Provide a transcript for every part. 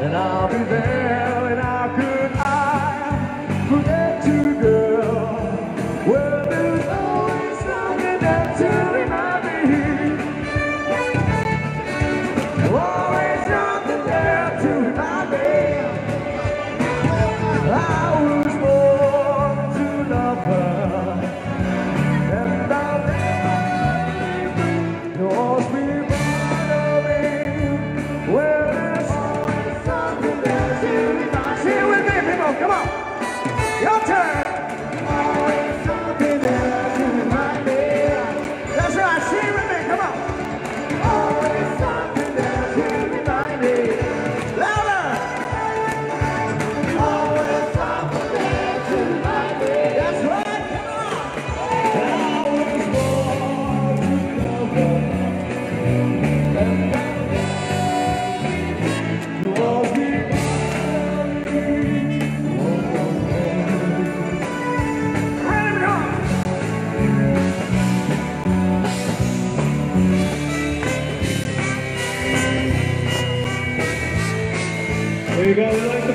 and I'll be there. And how could I forget you, girl? Well, there's always something that to remind. got it like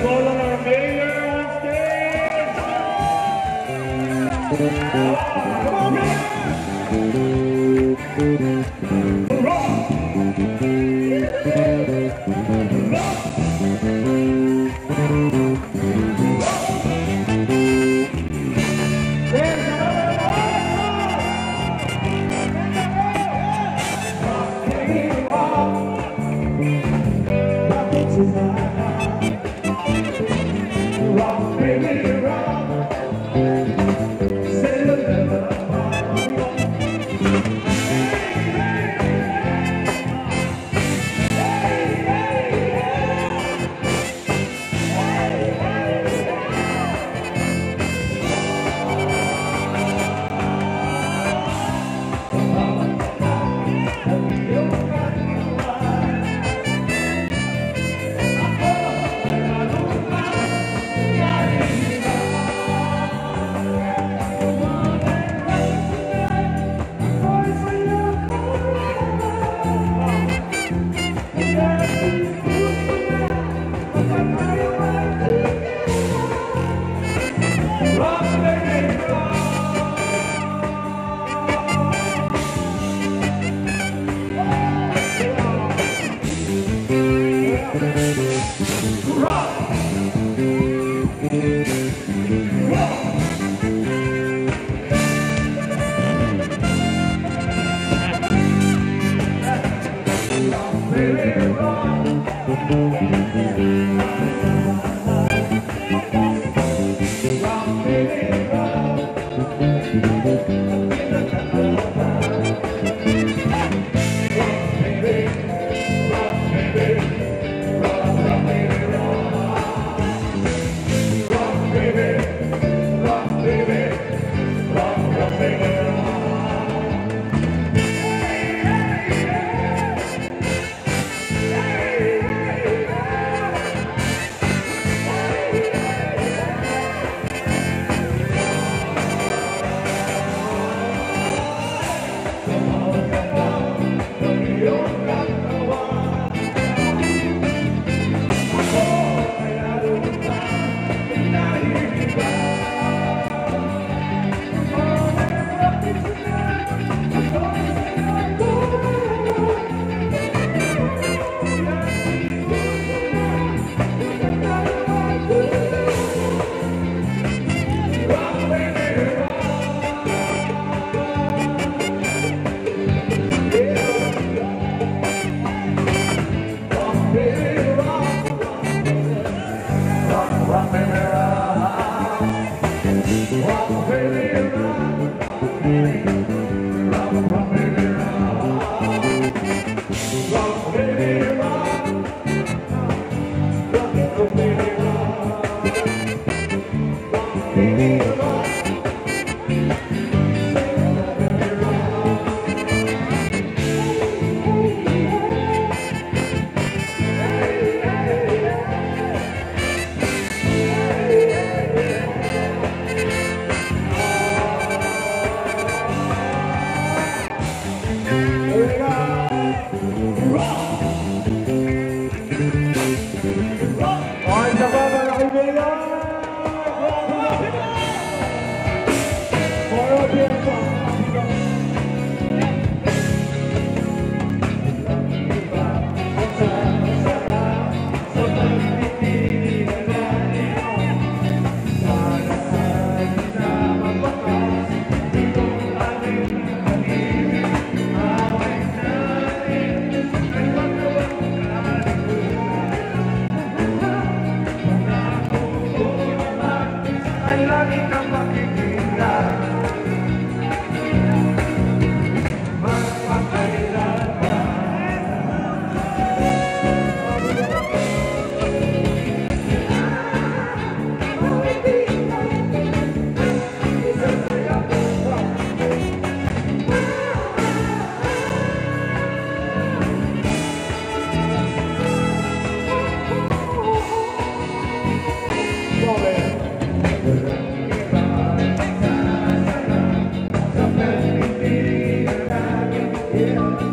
yeah.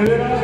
ছেলেরা